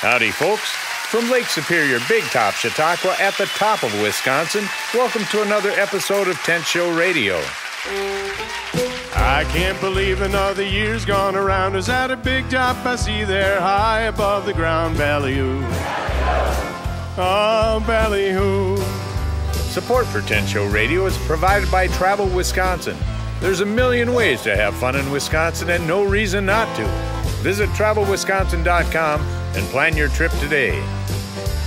Howdy, folks. From Lake Superior, Big Top, Chautauqua, at the top of Wisconsin, welcome to another episode of Tent Show Radio. I can't believe another year's gone around. Is that a big top I see there high above the ground? Ballyhoo. Oh, ballyhoo. Support for Tent Show Radio is provided by Travel Wisconsin. There's a million ways to have fun in Wisconsin and no reason not to. Visit travelwisconsin.com and plan your trip today.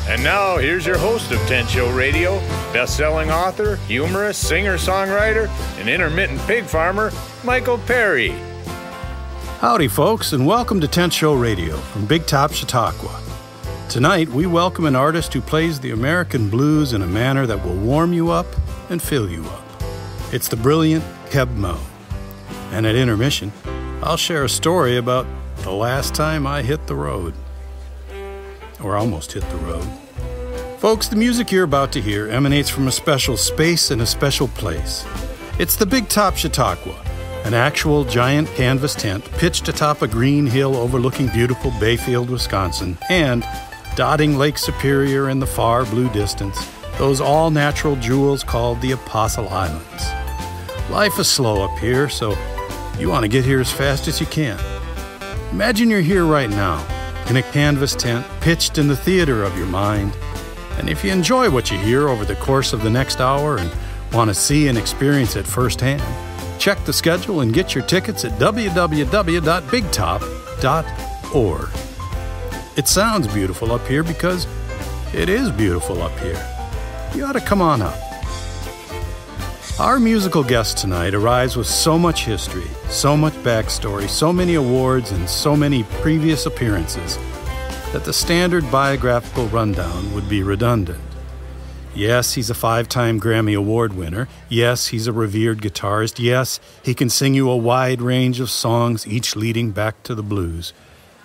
And now, here's your host of Tent Show Radio, best selling author, humorist, singer songwriter, and intermittent pig farmer, Michael Perry. Howdy, folks, and welcome to Tent Show Radio from Big Top Chautauqua. Tonight, we welcome an artist who plays the American blues in a manner that will warm you up and fill you up. It's the brilliant Keb' Mo'. And at intermission, I'll share a story about the last time I hit the road or almost hit the road. Folks, the music you're about to hear emanates from a special space and a special place. It's the Big Top Chautauqua, an actual giant canvas tent pitched atop a green hill overlooking beautiful Bayfield, Wisconsin, and dotting Lake Superior in the far blue distance, those all natural jewels called the Apostle Islands. Life is slow up here, so you want to get here as fast as you can. Imagine you're here right now in a canvas tent pitched in the theater of your mind. And if you enjoy what you hear over the course of the next hour and want to see and experience it firsthand, check the schedule and get your tickets at www.bigtop.org. It sounds beautiful up here because it is beautiful up here. You ought to come on up. Our musical guest tonight arrives with so much history, so much backstory, so many awards, and so many previous appearances that the standard biographical rundown would be redundant. Yes, he's a five time Grammy Award winner. Yes, he's a revered guitarist. Yes, he can sing you a wide range of songs, each leading back to the blues.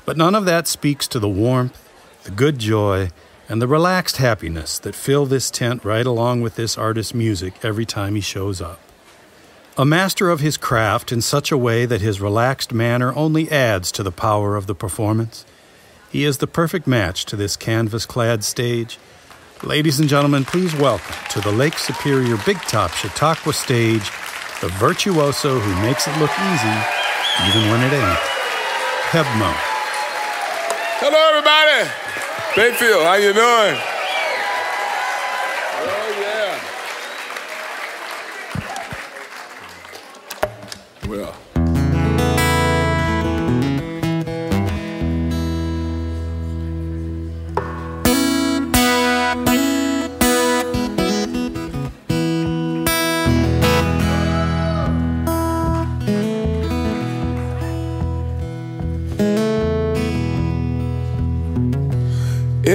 But none of that speaks to the warmth, the good joy, and the relaxed happiness that fill this tent right along with this artist's music every time he shows up. A master of his craft in such a way that his relaxed manner only adds to the power of the performance, he is the perfect match to this canvas clad stage. Ladies and gentlemen, please welcome to the Lake Superior Big Top Chautauqua stage the virtuoso who makes it look easy even when it ain't, Keb' Mo'. Hello, everybody. Bayfield, how you doing? Oh, yeah. Well.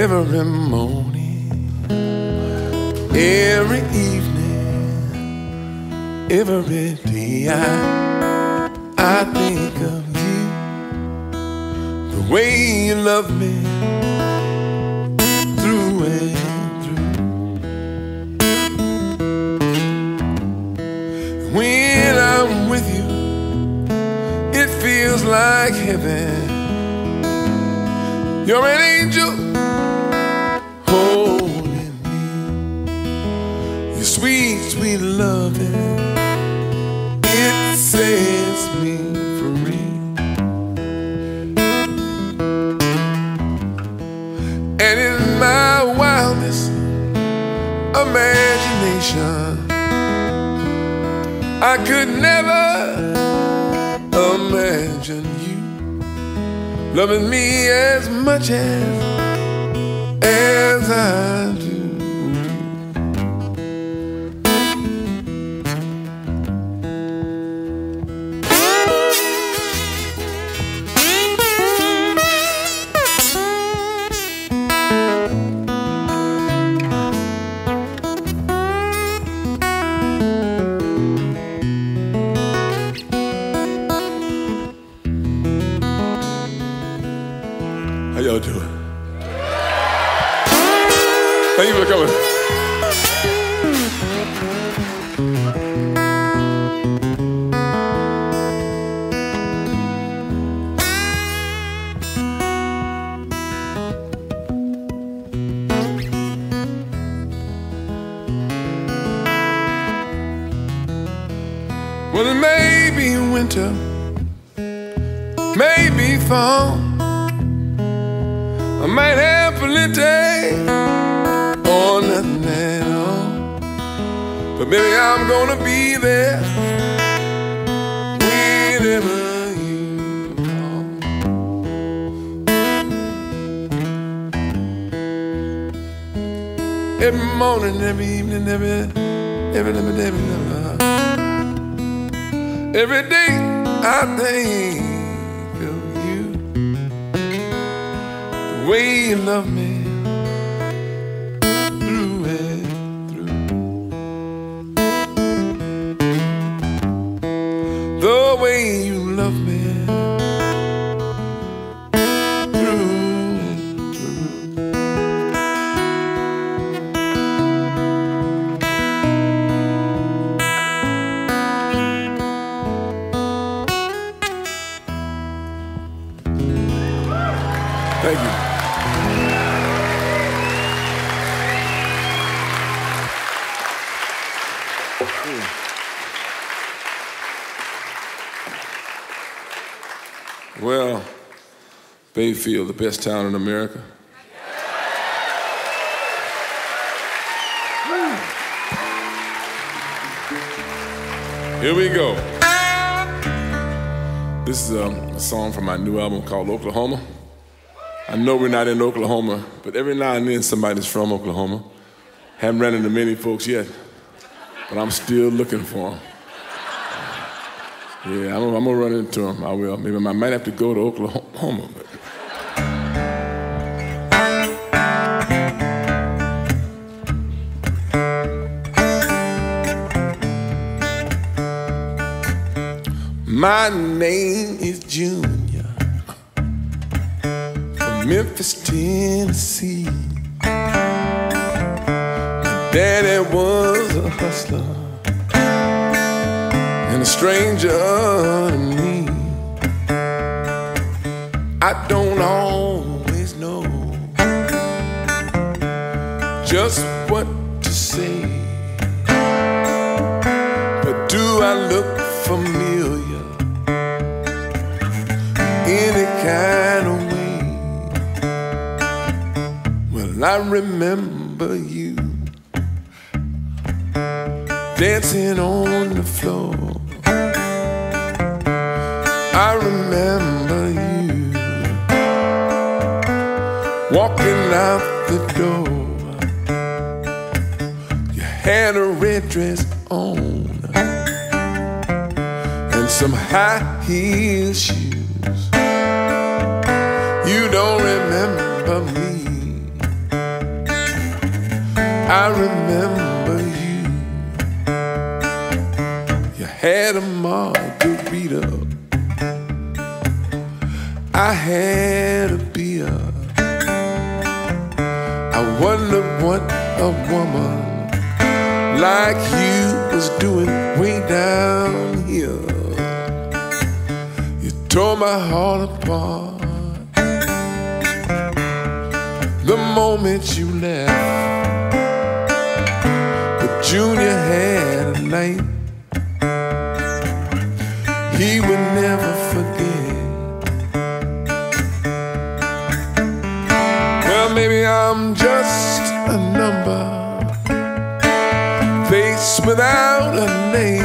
Every morning, every evening, every day I, I think of you. The way you love me through and through. When I'm with you, it feels like heaven. You're an angel sweet, sweet loving, it sets me free. And in my wildest imagination, I could never imagine you loving me as much as as I Every morning, every evening, every, every, every, every, every, every day I think of you. The way you love me Bayfield, the best town in America. Here we go. This is um, a song from my new album called Oklahoma. I know we're not in Oklahoma, but every now and then somebody's from Oklahoma. Haven't run into many folks yet, but I'm still looking for them. Yeah, I'm, I'm gonna run into them. I will. Maybe I might have to go to Oklahoma. My name is Junior from Memphis, Tennessee. Daddy was a hustler and a stranger to me. I don't always know just what to say, but do I look familiar? Kind of. Well, I remember you dancing on the floor. I remember you walking out the door. You had a red dress on and some high heel shoes. Don't remember me. I remember you. You had a margarita. I had a beer. I wondered what a woman like you was doing way down here. You tore my heart apart moment you left. But Junior had a night he would never forget. Well, maybe I'm just a number, face without a name.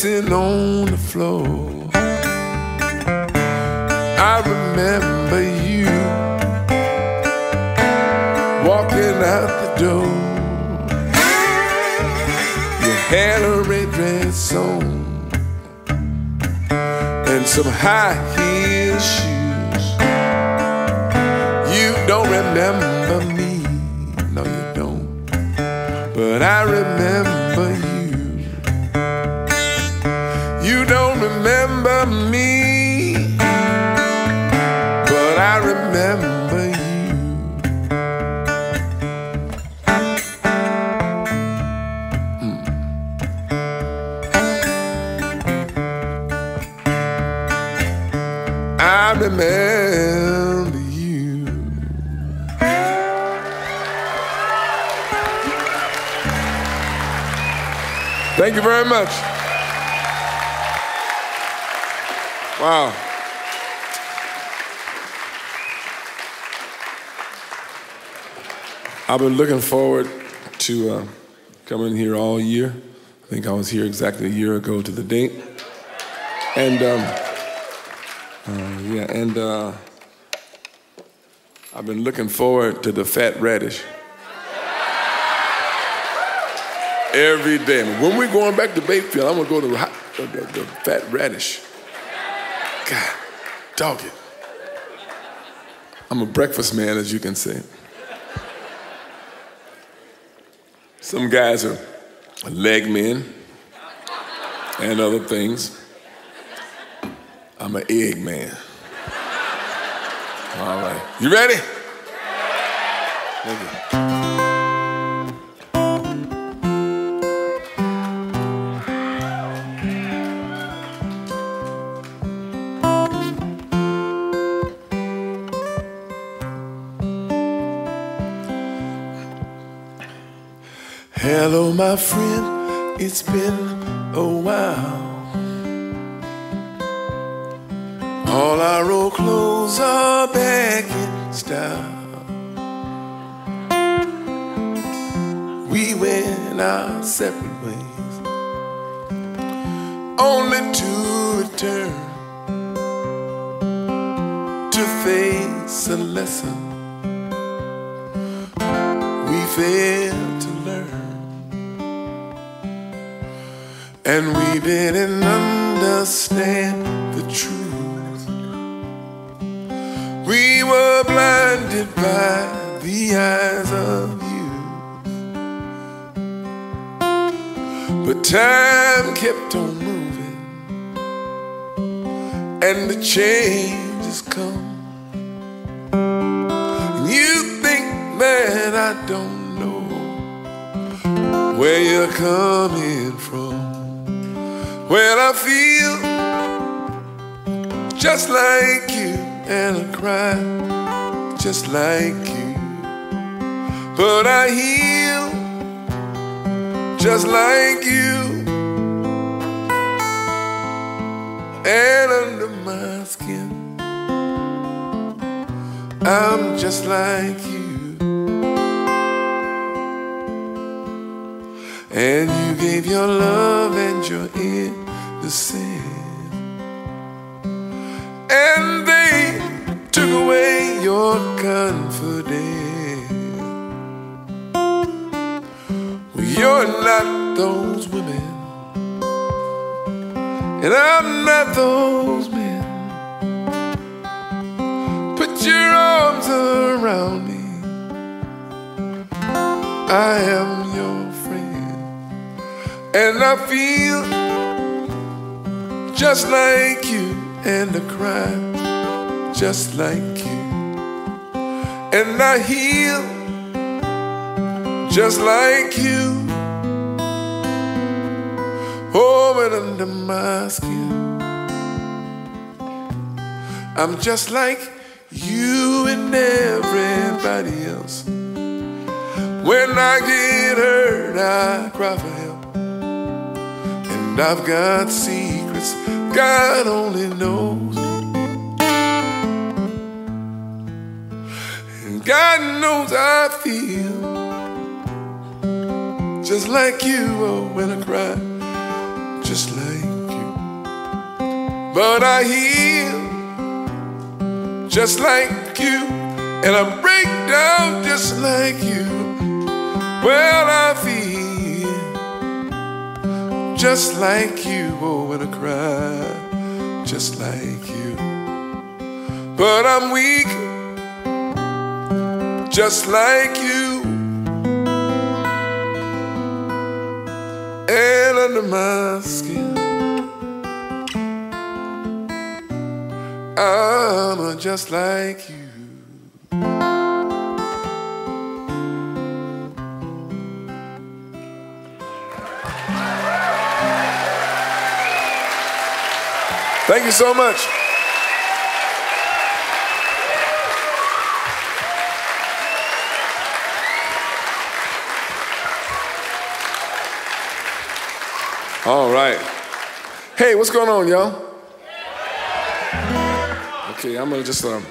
Dancing on the floor. I remember you walking out the door. You had a red dress on and some high heel shoes. You don't remember me, no, you don't. But I remember you. remember me, but I remember you. Mm. I remember you. Thank you very much. Wow. I've been looking forward to uh, coming here all year. I think I was here exactly a year ago to the date. And um, uh, yeah, and uh, I've been looking forward to the fat radish. Every day. When we're going back to Bayfield, I'm gonna go to the, the, the fat radish. God, dog it. I'm a breakfast man, as you can see. Some guys are leg men and other things. I'm an egg man. All right. You ready? Thank you. My friend, it's been a while. All our old clothes are back in style. We went our separate ways, the change has come. And you think that I don't know where you're coming from. Well, I feel just like you, and I cry just like you. But I heal just like you, I'm just like you. And you gave your love and your innocence. And they took away your confidence. You're not those women. And I'm not those men. Put your arms around me. I am your friend. And I feel just like you. And I cry just like you. And I heal just like you. Oh, and under my skin, I'm just like you and everybody else. When I get hurt, I cry for help. And I've got secrets God only knows. And God knows I feel just like you oh, when I cry, just like you. But I heal just like you, and I break down just like you. Well, I feel just like you oh, when I cry, just like you. But I'm weak just like you. And under my skin, I'm just like you. Thank you so much. All right. Hey, what's going on, y'all? Okay, I'm gonna just um.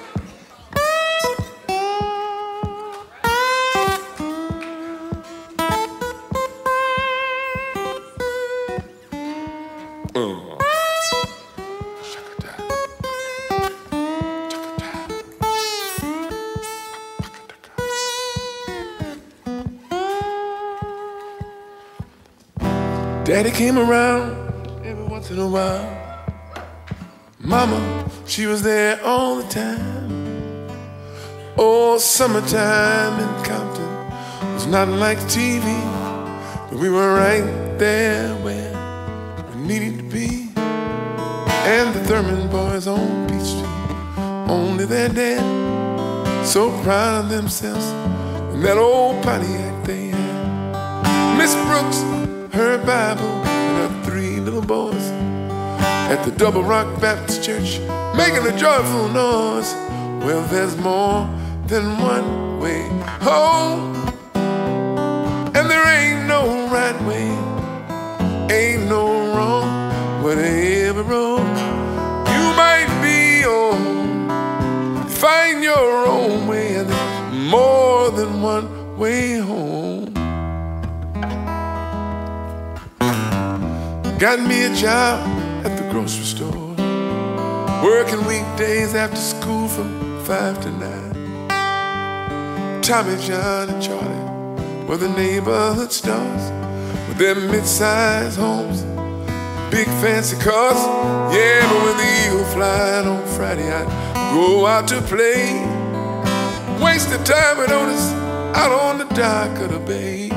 Oh. Daddy came around every once in a while. Mama, she was there all the time. Oh, summertime in Compton was not like TV, but we were right there where we needed to be. And the Thurman boys on Beach Street, only their dad, so proud of themselves and that old Pontiac they had. Miss Brooks, her Bible, and her three little boys at the Double Rock Baptist Church, making a joyful noise. Well, there's more than one way home, and there ain't no right way, ain't no wrong, whatever road you might be on. Find your own way, and there's more than one way home. Got me a job at the grocery store. Working weekdays after school from five to nine. Tommy, John, and Charlie were the neighborhood stars with their mid-sized homes, big fancy cars. Yeah, but when the eagle flying on Friday, I'd go out to play. Waste the time with Otis out on the dock of the bay.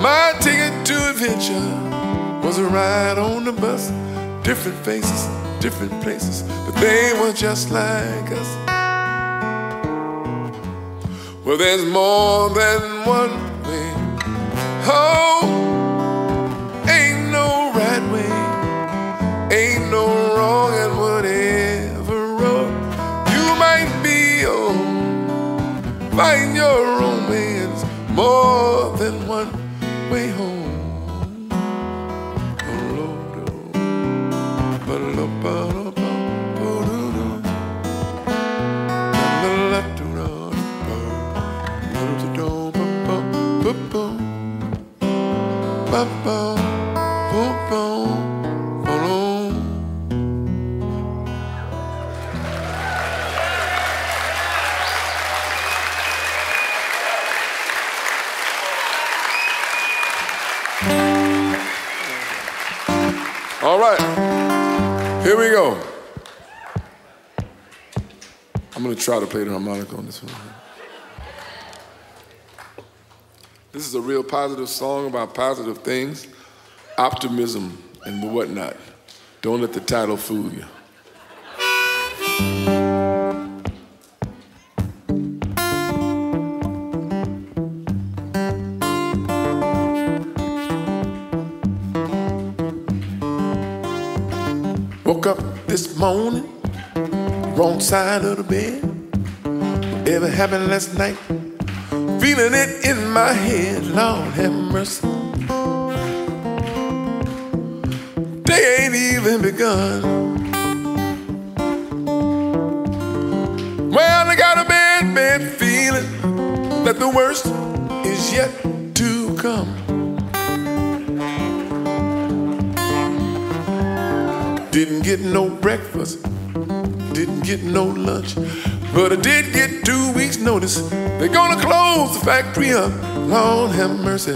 My ticket to adventure was a ride on the bus. Different faces, different places, but they were just like us. Well, there's more than one way home. Ain't no right way, ain't no wrong, and whatever road you might be on, find your own way. It's more than one way home. All here we go. I'm gonna try to play the harmonica on this one. This is a real positive song about positive things, optimism, and the whatnot. Don't let the title fool you. Morning, wrong side of the bed. Whatever happened last night, feeling it in my head. Lord have mercy. Day ain't even begun. Well, I got a bad, bad feeling that the worst is yet to come. Didn't get no breakfast, didn't get no lunch, but I did get two weeks' notice. They're gonna close the factory up. Lord have mercy.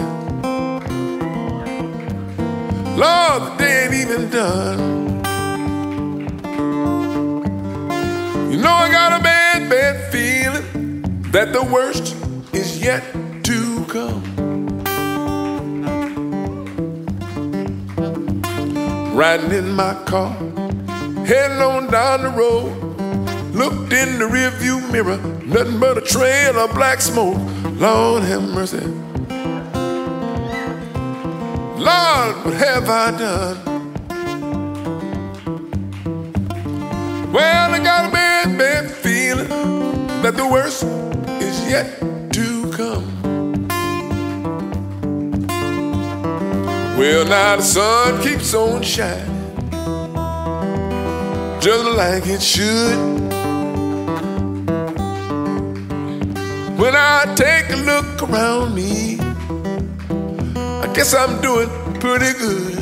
Lord, the day ain't even done. You know I got a bad, bad feeling that the worst is yet Riding in my car, heading on down the road. Looked in the rearview mirror, nothing but a trail of black smoke. Lord have mercy. Lord, what have I done? Well, I got a bad, bad feeling that the worst is yet Well, now the sun keeps on shining, just like it should. When I take a look around me, I guess I'm doing pretty good.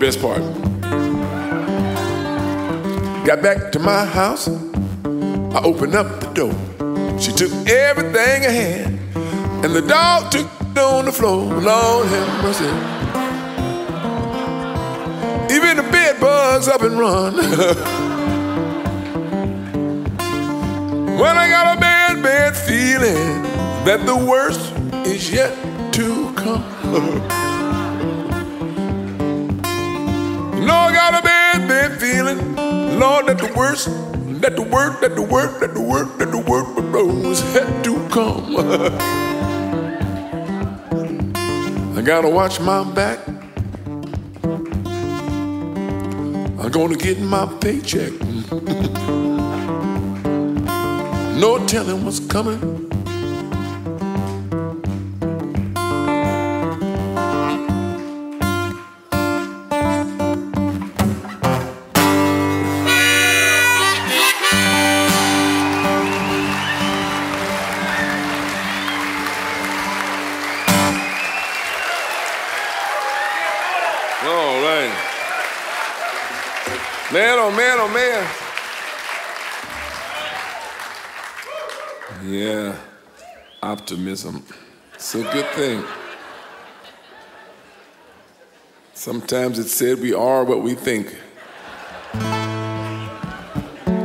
Best part. Got back to my house. I opened up the door. She took everything I had, and the dog took it on the floor. Lord have mercy. Even the bed bugs up and run. when I got a bad, bad feeling that the worst is yet to come. Lord, that the worst, that the worst, that the worst, that the worst, that the worst was had to come. I gotta watch my back. I'm gonna get my paycheck. no telling what's coming. Oh man. Yeah, optimism. It's a good thing. Sometimes it's said we are what we think.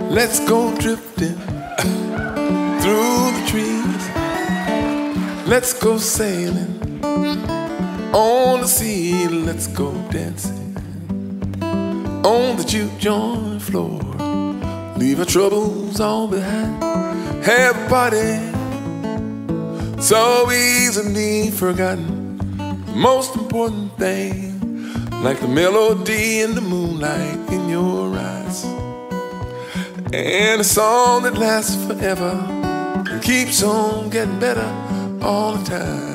Let's go drifting through the trees. Let's go sailing on the sea, let's go dancing on the juke joint floor. Leave our troubles all behind. Have a party so easily forgotten. Most important thing, like the melody in the moonlight in your eyes, and a song that lasts forever and keeps on getting better all the time.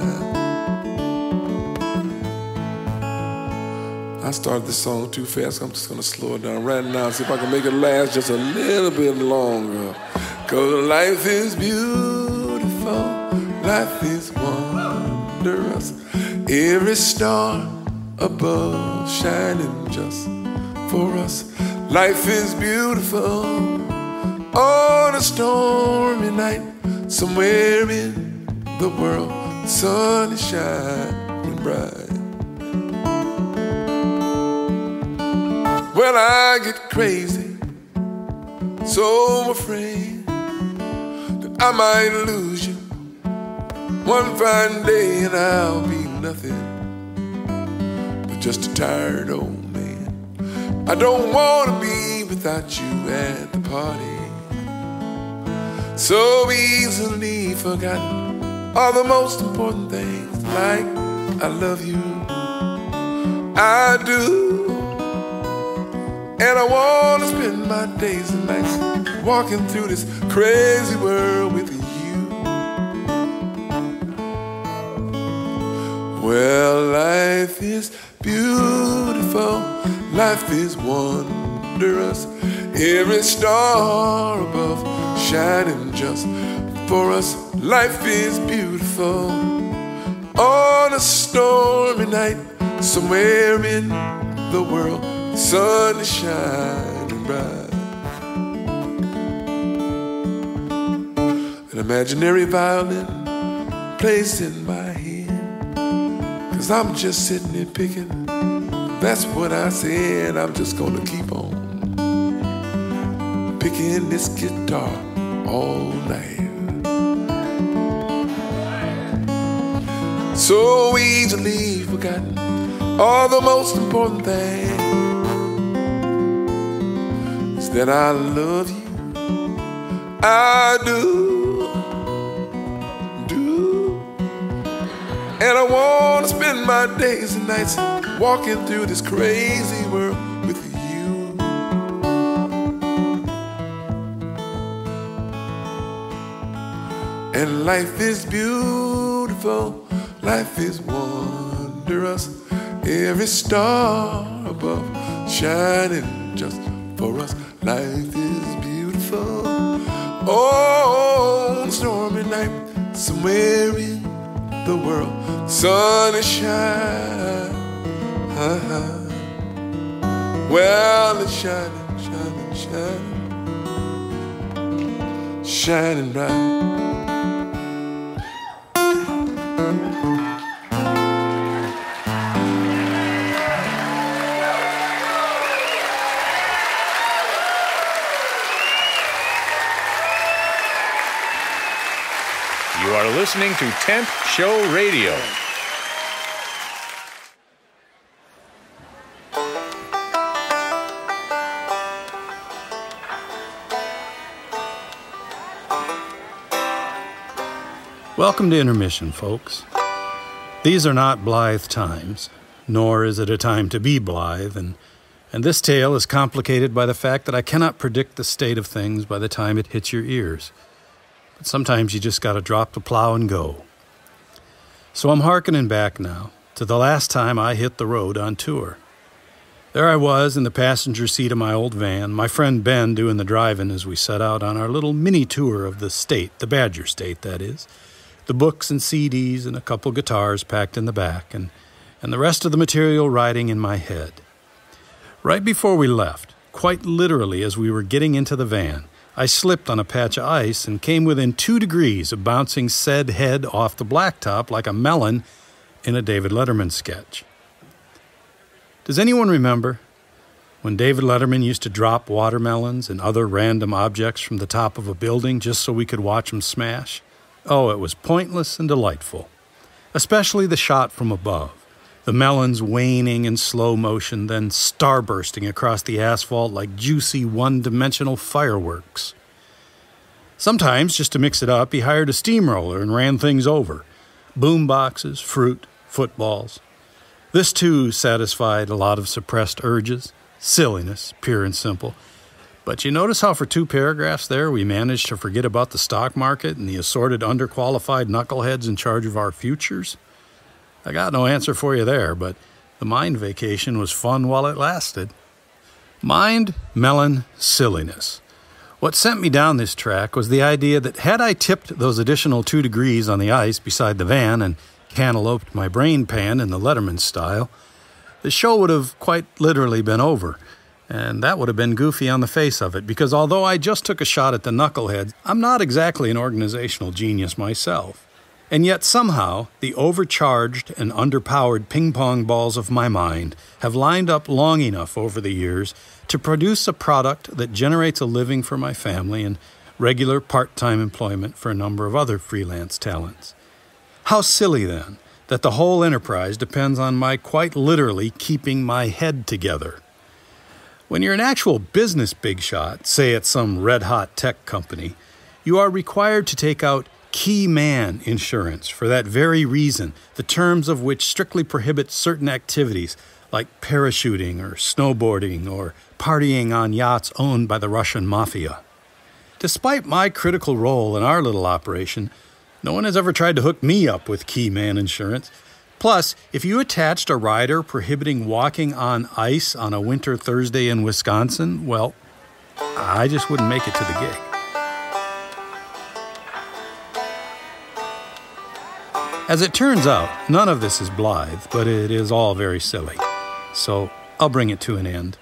I started this song too fast. I'm just gonna slow it down right now. See if I can make it last just a little bit longer. Cause life is beautiful, life is wondrous. Every star above shining just for us. Life is beautiful on a stormy night. Somewhere in the world, the sun is shining bright. Well, I get crazy, so afraid that I might lose you one fine day and I'll be nothing but just a tired old man. I don't want to be without you at the party. So easily forgotten are the most important things, like I love you. I do. And I wanna spend my days and nights walking through this crazy world with you. Well, life is beautiful, life is wondrous. Every star above shining just for us. Life is beautiful on a stormy night somewhere in the world sun is shining bright. An imaginary violin placed in my hand. Cause I'm just sitting here picking. That's what I said. I'm just gonna keep on picking this guitar all night. So easily forgotten Oh, the most important thing that I love you. I do, do. And I want to spend my days and nights walking through this crazy world with you. And life is beautiful, life is wondrous. Every star above shining just for us. Life is beautiful. Oh, stormy night, somewhere in the world, sun is shining. Uh-huh. Well, it's shining, shining, shining, shining bright. Listening to Tent Show Radio. Welcome to Intermission, folks. These are not blithe times, nor is it a time to be blithe, and, and this tale is complicated by the fact that I cannot predict the state of things by the time it hits your ears. But sometimes you just gotta drop the plow and go. So I'm hearkening back now to the last time I hit the road on tour. There I was in the passenger seat of my old van, my friend Ben doing the driving as we set out on our little mini tour of the state, the Badger State, that is the books and CDs and a couple guitars packed in the back, and, and the rest of the material riding in my head. Right before we left, quite literally as we were getting into the van, I slipped on a patch of ice and came within two degrees of bouncing said head off the blacktop like a melon in a David Letterman sketch. Does anyone remember when David Letterman used to drop watermelons and other random objects from the top of a building just so we could watch them smash? Oh, it was pointless and delightful, especially the shot from above. The melons waning in slow motion, then starbursting across the asphalt like juicy one dimensional fireworks. Sometimes, just to mix it up, he hired a steamroller and ran things over boom boxes, fruit, footballs. This too satisfied a lot of suppressed urges, silliness, pure and simple. But you notice how for two paragraphs there we managed to forget about the stock market and the assorted underqualified knuckleheads in charge of our futures? I got no answer for you there, but the mind vacation was fun while it lasted. Mind, melon, silliness. What sent me down this track was the idea that had I tipped those additional two degrees on the ice beside the van and cantalouped my brain pan in the Letterman style, the show would have quite literally been over. And that would have been goofy on the face of it, because although I just took a shot at the knuckleheads, I'm not exactly an organizational genius myself. And yet somehow, the overcharged and underpowered ping pong balls of my mind have lined up long enough over the years to produce a product that generates a living for my family and regular part time employment for a number of other freelance talents. How silly, then, that the whole enterprise depends on my quite literally keeping my head together. When you're an actual business big shot, say at some red hot tech company, you are required to take out key man insurance for that very reason, the terms of which strictly prohibit certain activities like parachuting or snowboarding or partying on yachts owned by the Russian mafia. Despite my critical role in our little operation, no one has ever tried to hook me up with key man insurance. Plus, if you attached a rider prohibiting walking on ice on a winter Thursday in Wisconsin, well, I just wouldn't make it to the gig. As it turns out, none of this is blithe, but it is all very silly. So I'll bring it to an end.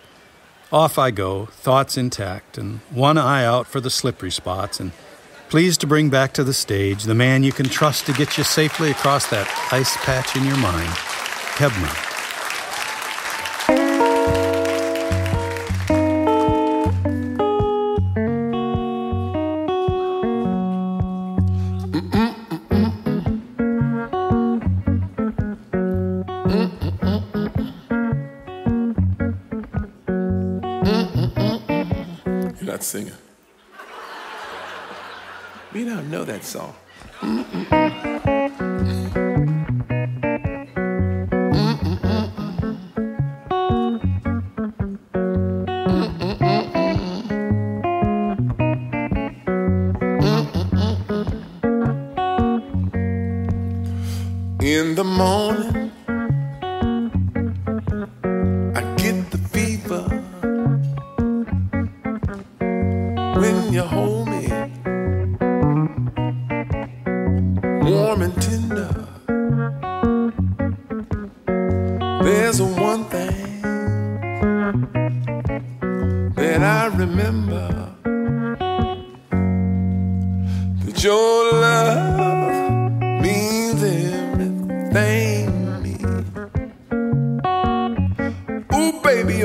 Off I go, thoughts intact, and one eye out for the slippery spots, and pleased to bring back to the stage the man you can trust to get you safely across that ice patch in your mind, Keb' Mo'.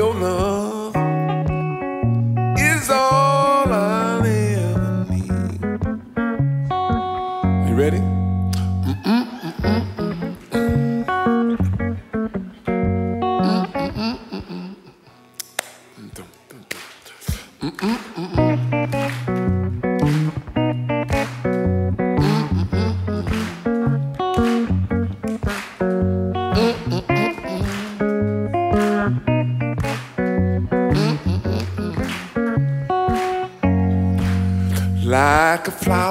Your love Like a flower,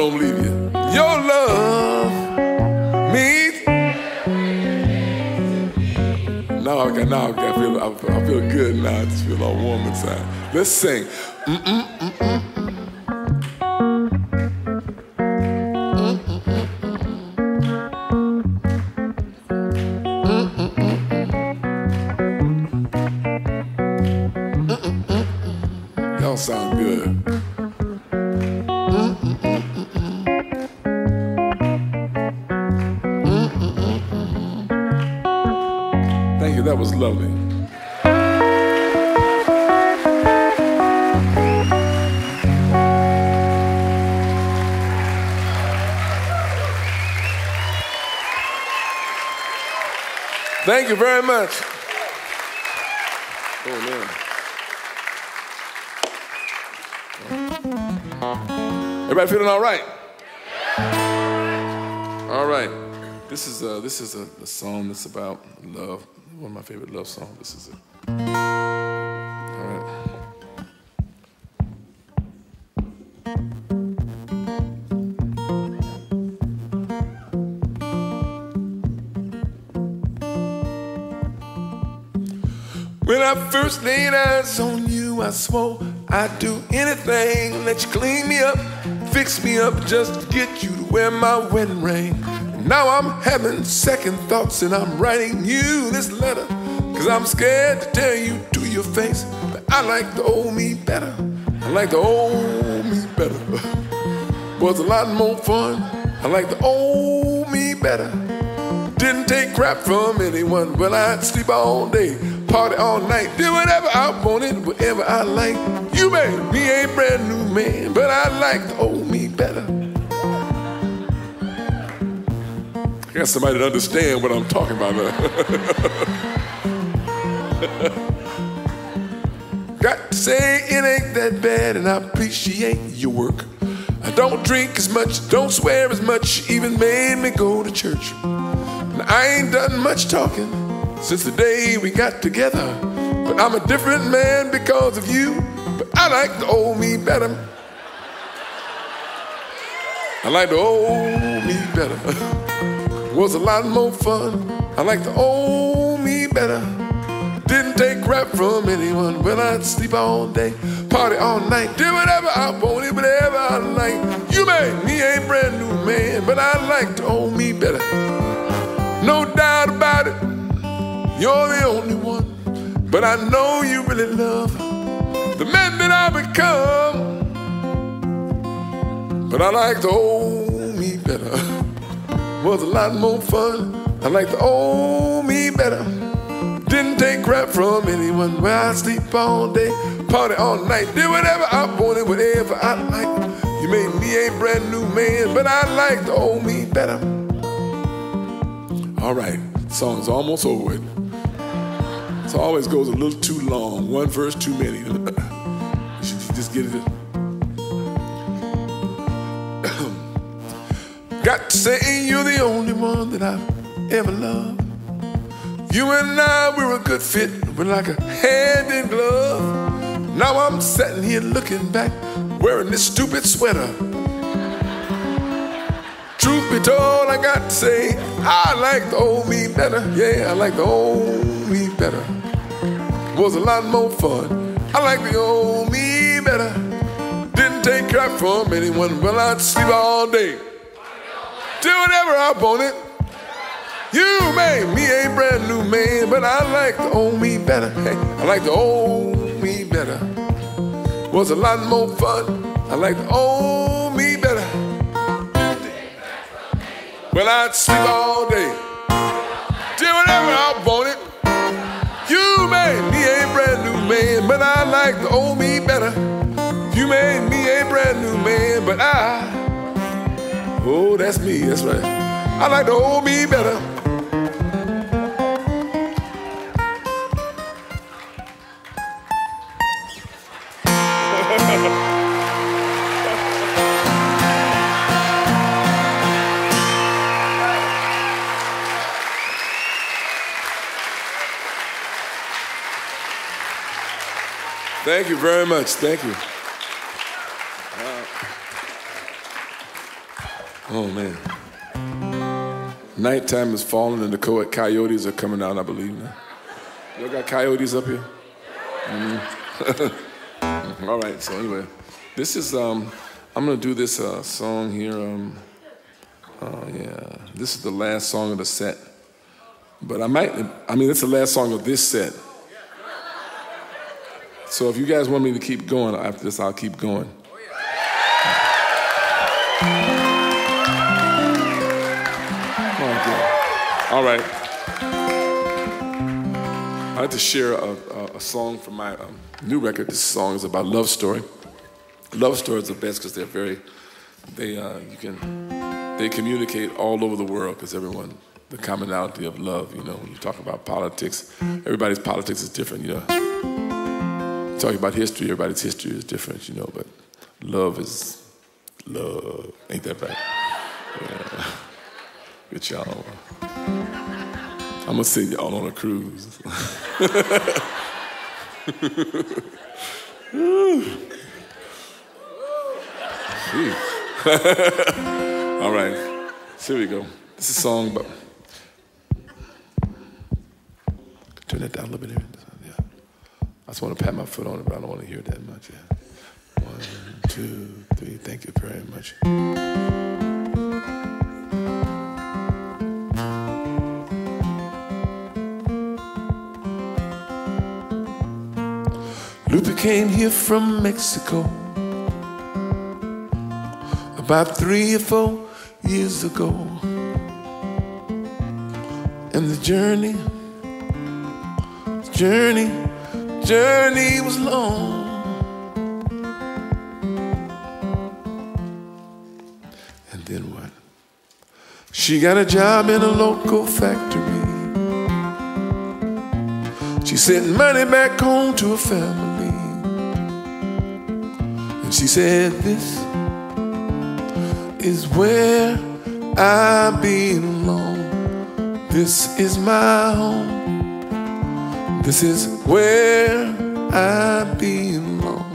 don't you. Your love means. Now I got now I feel I, feel good now. I just feel all warm inside. Let's sing. Y'all you very much. Everybody feeling all right? All right. This is a, this is a, a song that's about love. One of my favorite love songs. This is it. First laid eyes on you, I swore I'd do anything. Let you clean me up, fix me up, just to get you to wear my wedding ring. Now I'm having second thoughts and I'm writing you this letter. Cause I'm scared to tell you to your face that I like the old me better. I like the old me better. Was a lot more fun. I like the old me better. Didn't take crap from anyone. Well, I'd sleep all day, party all night, do whatever I wanted, whatever I like. You made me a brand new man, but I like the old me better. I got somebody to understand what I'm talking about now. Got to say it ain't that bad, and I appreciate your work. I don't drink as much, don't swear as much, even made me go to church. And I ain't done much talking since the day we got together. But I'm a different man because of you, but I like the old me better. I like the old me better. Was a lot more fun. I like the old me better. Didn't take crap from anyone. Well, I'd sleep all day, party all night, do whatever I wanted, whatever I like. You made me a brand new man, but I like the old me better. No doubt about it, you're the only one. But I know you really love the man that I become. But I like the old me better. Was a lot more fun. I like the old me better. Didn't take crap from anyone. Where I sleep all day, party all night, do whatever I wanted, whatever I like. You made me a brand new man, but I like the old me better. All right, song's almost over with. It always goes a little too long. One verse too many. you should just get it. Got to say you're the only one that I've ever loved. You and I, we're a good fit. We're like a hand in glove. Now I'm sitting here looking back, wearing this stupid sweater. Truth be told, I got to say, I like the old me better. Yeah, I like the old me better. Was a lot more fun. I like the old me better. Didn't take crap from anyone. Well, I'd sleep all day do whatever I wanted. You made me a brand new man, but I like the old me better. Hey, I like the old me better. Was a lot more fun. I like the old me better. Well, I'd sleep all day, like the old me better. You made me a brand new man, but I Oh, that's me, that's right. I like the old me better. Thank you very much. Thank you. Oh man. Nighttime is falling and the coyotes are coming out, I believe now. Y'all got coyotes up here? Mm-hmm. All right, so anyway, this is, um, I'm gonna do this uh, song here. Um, uh, yeah, this is the last song of the set. But I might, I mean, it's the last song of this set. So if you guys want me to keep going after this, I'll keep going. All right. I'd like to share a, a, a song from my um, new record. This song is about love story. Love stories are best because they're very, they uh, you can, they communicate all over the world because everyone, the commonality of love. You know, when you talk about politics, everybody's politics is different. You know, talking about history, everybody's history is different. You know, but love is love. Ain't that right? Yeah. Good y'all. I'm gonna send y'all on a cruise. All right, so here we go. This is a song but Turn that down a little bit here. Just want to pat my foot on it, but I don't want to hear that much. Yeah. One, two, three. Thank you very much. Lupe came here from Mexico about three or four years ago. And the journey, the journey, journey was long. And then what? She got a job in a local factory. She sent money back home to her family. And she said, This is where I belong. This is my home. This is where I belong.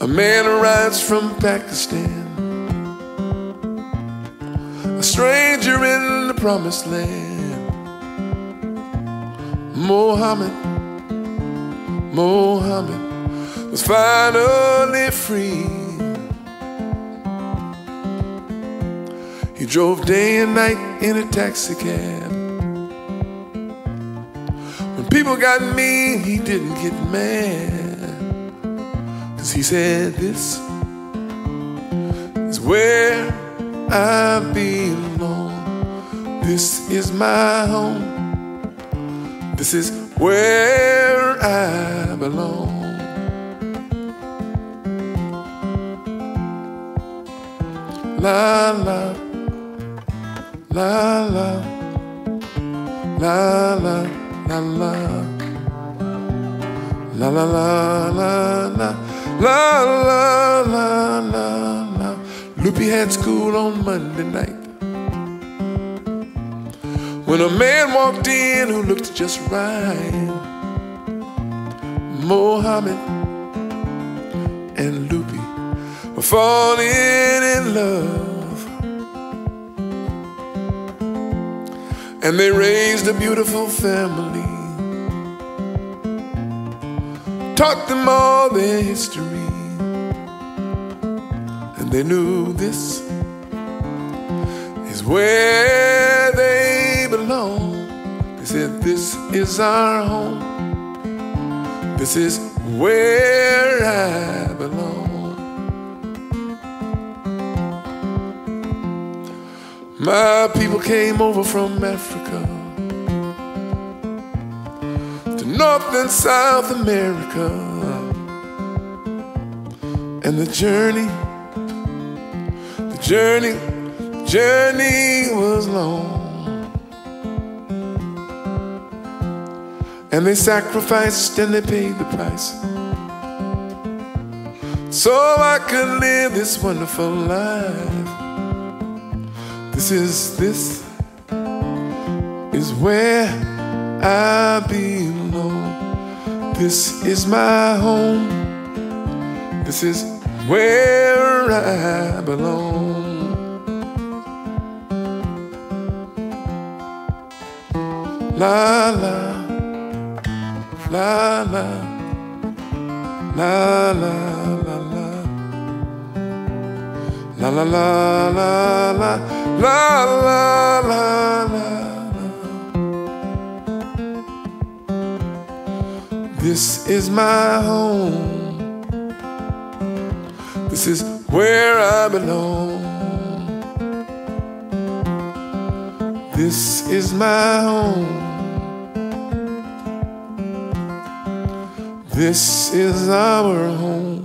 A man arrives from Pakistan, a stranger in the promised land. Mohammed, Mohammed was finally free. Drove day and night in a taxi cab. When people got mean, he didn't get mad. Cause he said, This is where I belong. This is my home. This is where I belong. La la, la la, la la, la la, la la la la la, la la la la la. Lupe had school on Monday night. When a man walked in who looked just right, Mohammed and Lupe were falling in love. And they raised a beautiful family, taught them all their history, and they knew this is where they belong. They said, This is our home. This is where I belong. My people came over from Africa to North and South America. And the journey, the journey, journey was long. And they sacrificed and they paid the price. So I could live this wonderful life. This is this is where I belong. This is my home. This is where I belong. La la la la la la la la La la la la la la la la This is my home. This is where I belong. This is my home. This is our home.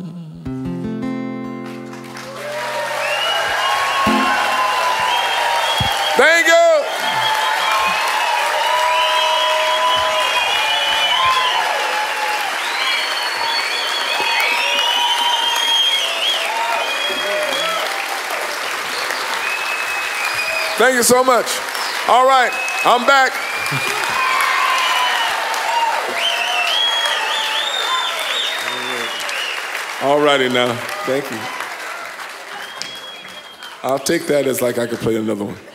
Thank you so much. All right, I'm back. All righty now. Thank you. I'll take that as like I could play another one.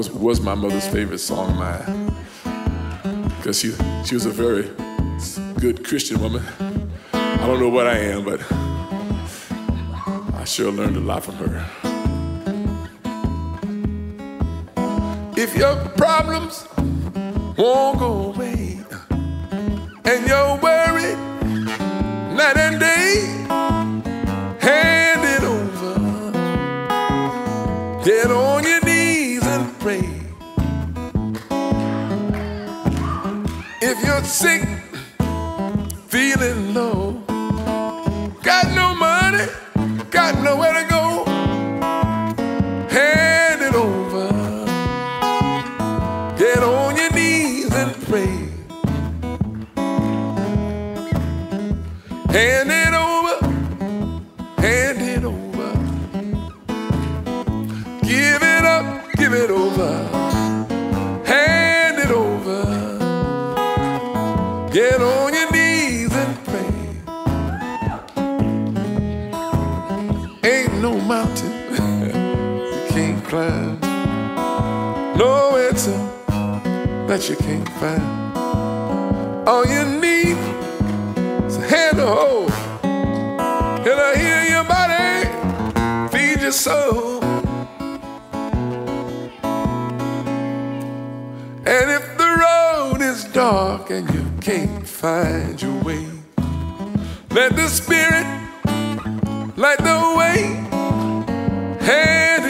Was was my mother's favorite song of mine because she she was a very good Christian woman. I don't know what I am, but I sure learned a lot from her. If your problems won't go away and you're worried night and day, hand it over. On sick, feeling low. Got no money, got nowhere to go. That you can't find. All you need is a hand to hold. And I hear your body, feed your soul. And if the road is dark and you can't find your way, let the Spirit light the way. Hand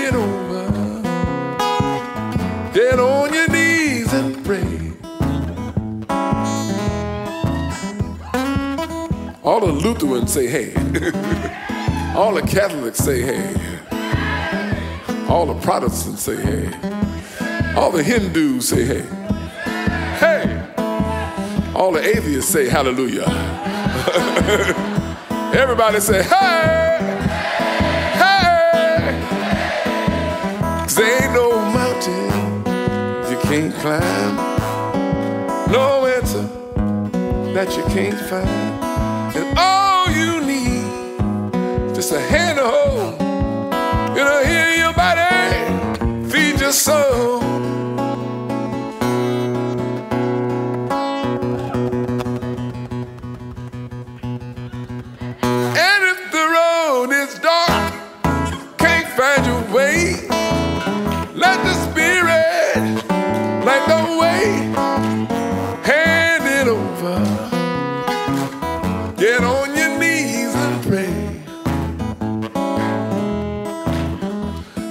All the Lutherans say, hey. All the Catholics say, hey. All the Protestants say, hey. All the Hindus say, hey. Hey. All the atheists say, hallelujah. Everybody say, hey. Hey. There ain't no mountain you can't climb. No answer that you can't find. And all you need is just a hand to hold. Know, heal your body, feed your soul.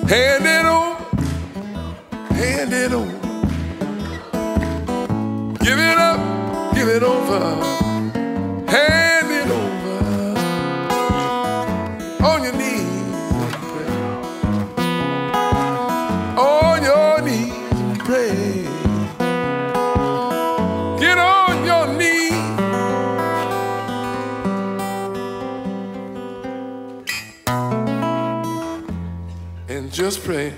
Hand it over. Hand it over. Give it up. Give it over. Hand just pray.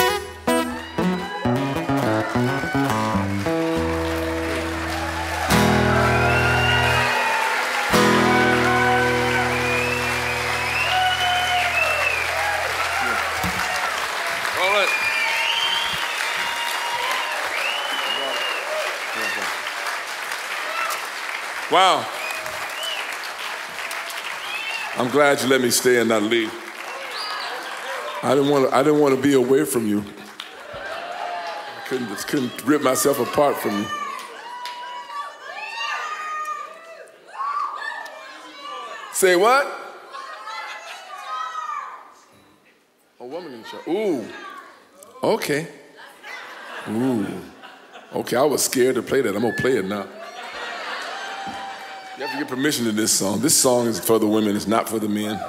Wow. I'm glad you let me stay and not leave. I didn't want to, I didn't want to be away from you. I couldn't, just couldn't rip myself apart from you. Say what? A woman in charge. Ooh. Okay. Ooh. Okay, I was scared to play that. I'm gonna play it now. You have to get permission to this song. This song is for the women, it's not for the men.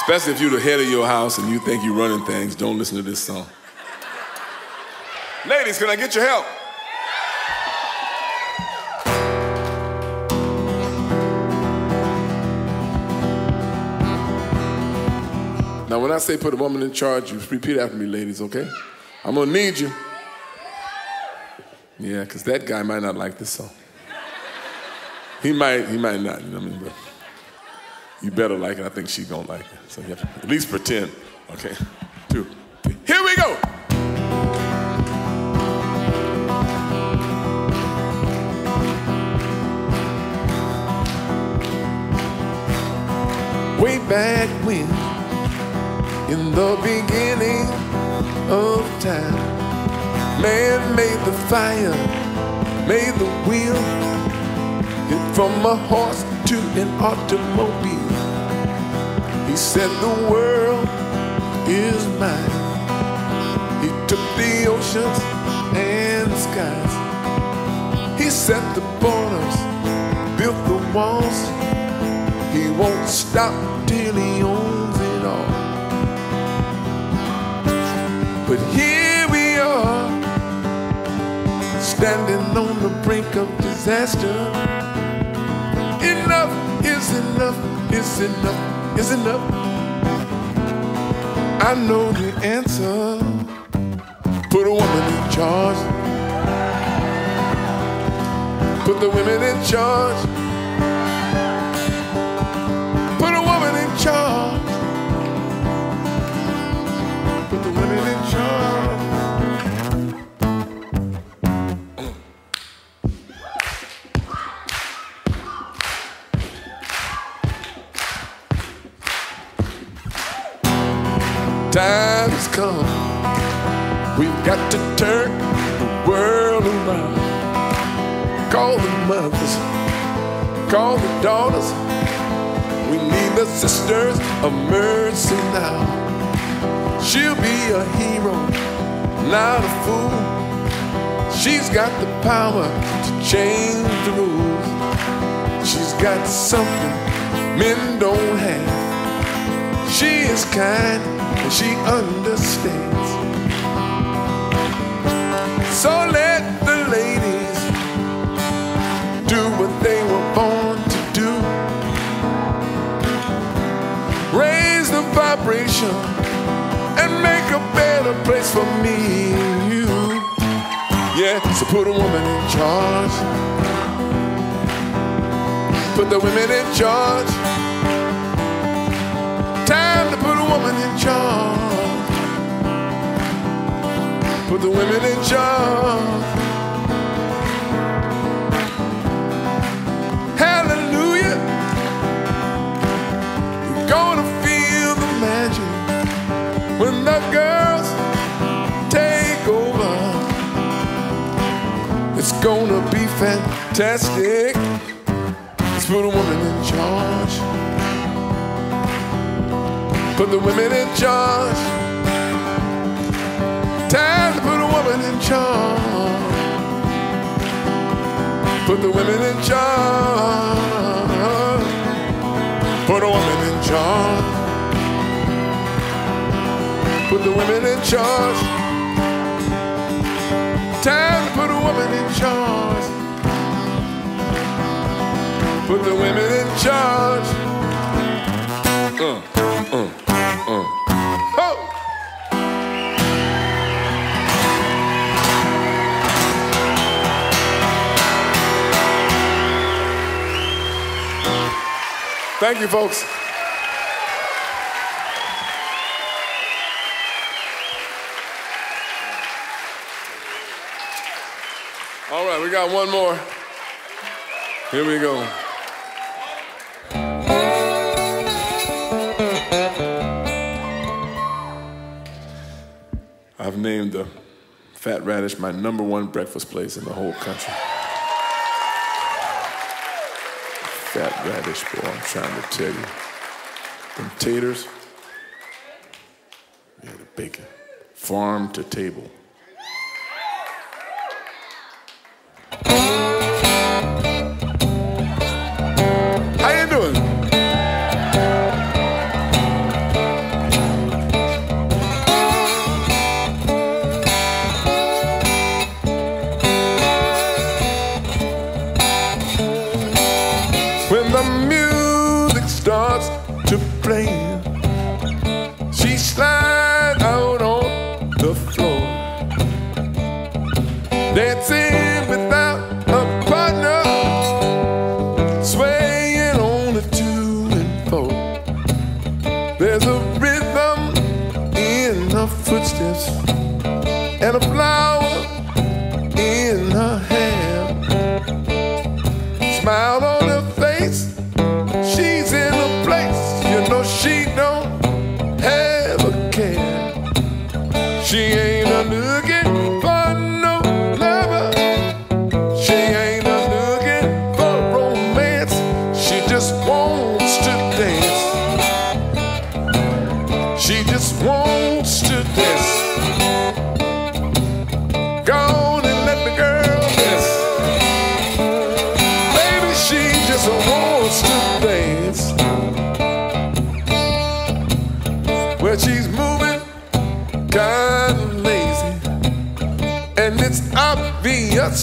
Especially if you're the head of your house and you think you're running things, don't listen to this song. Ladies, can I get your help? Now, when I say put a woman in charge, you repeat after me, ladies, okay? I'm gonna need you. Yeah, because that guy might not like this song. He might, he might not, you know what I mean? But you better like it. I think she's gonna like it. So you have to at least pretend. Okay, two, three. Here we go. Way back when, in the beginning of time, man made the fire, made the wheel, and from a horse to an automobile. He said the world is mine. He took the oceans and skies. He He set the borders, built the walls. He won't stop till he owns it all. But here we are, standing on the brink of disaster. Enough is enough, is enough, is enough. I know the answer. Put a woman in charge. Put the women in charge. Come. We've got to turn the world around. Call the mothers, call the daughters. We need the sisters of mercy now. She'll be a hero, not a fool. She's got the power to change the rules. She's got something men don't have. She is kind and she understands. So let the ladies do what they were born to do. Raise the vibration and make a better place for me and you. Yeah, so put a woman in charge. Put the women in charge. Charge. Put the women in charge. Hallelujah. You're gonna feel the magic when the girls take over. It's gonna be fantastic. Let's put a woman in charge. Put the women in charge. Time to put a woman in charge. Put the women in charge. Put a woman in charge. Put the women in charge. Time to put a woman in charge. Put the women in charge. Uh. Thank you, folks. All right, we got one more. Here we go. I've named the Fat Radish my number one breakfast place in the whole country. Fat Radish, boy, I'm trying to tell you. Them taters, yeah, the bacon, farm to table.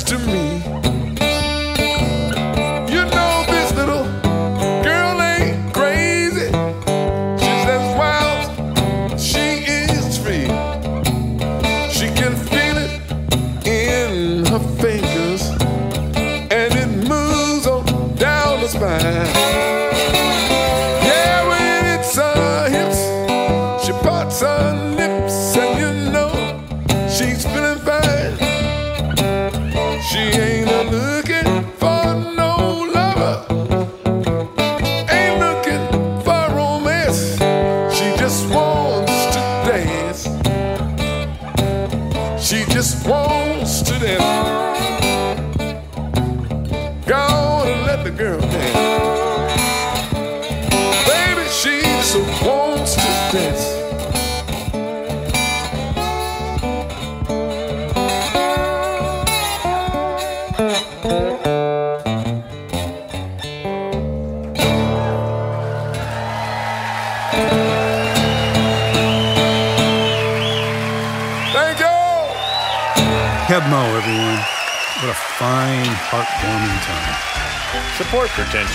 To me.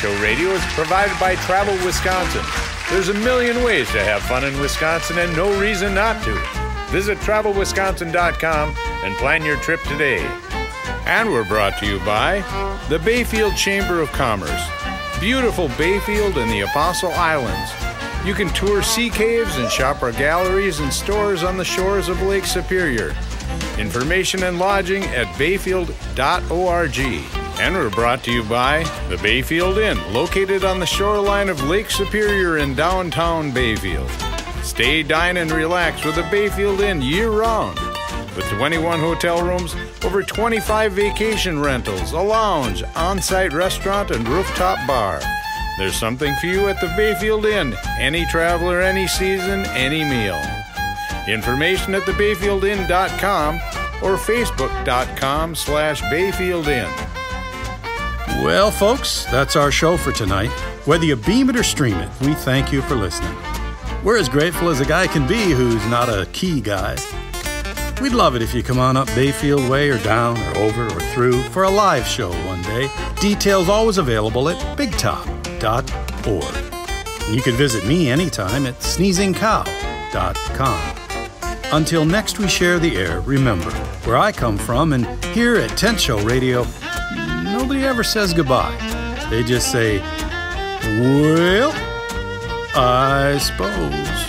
Show Radio is provided by Travel Wisconsin. There's a million ways to have fun in Wisconsin and no reason not to. Visit travelwisconsin.com and plan your trip today. And we're brought to you by the Bayfield Chamber of Commerce. Beautiful Bayfield and the Apostle Islands. You can tour sea caves and shop our galleries and stores on the shores of Lake Superior. Information and lodging at bayfield.org. And we're brought to you by the Bayfield Inn, located on the shoreline of Lake Superior in downtown Bayfield. Stay, dine, and relax with the Bayfield Inn year round. With 21 hotel rooms, over 25 vacation rentals, a lounge, on site restaurant, and rooftop bar. There's something for you at the Bayfield Inn. Any traveler, any season, any meal. Information at thebayfieldinn.com or facebook.com slash bayfieldinn. Well, folks, that's our show for tonight. Whether you beam it or stream it, we thank you for listening. We're as grateful as a guy can be who's not a key guy. We'd love it if you come on up Bayfield Way or down or over or through for a live show one day. Details always available at bigtop.org. You can visit me anytime at sneezingcow.com. Until next we share the air, remember, where I come from and here at Tent Show Radio, nobody ever says goodbye. They just say, well, I suppose.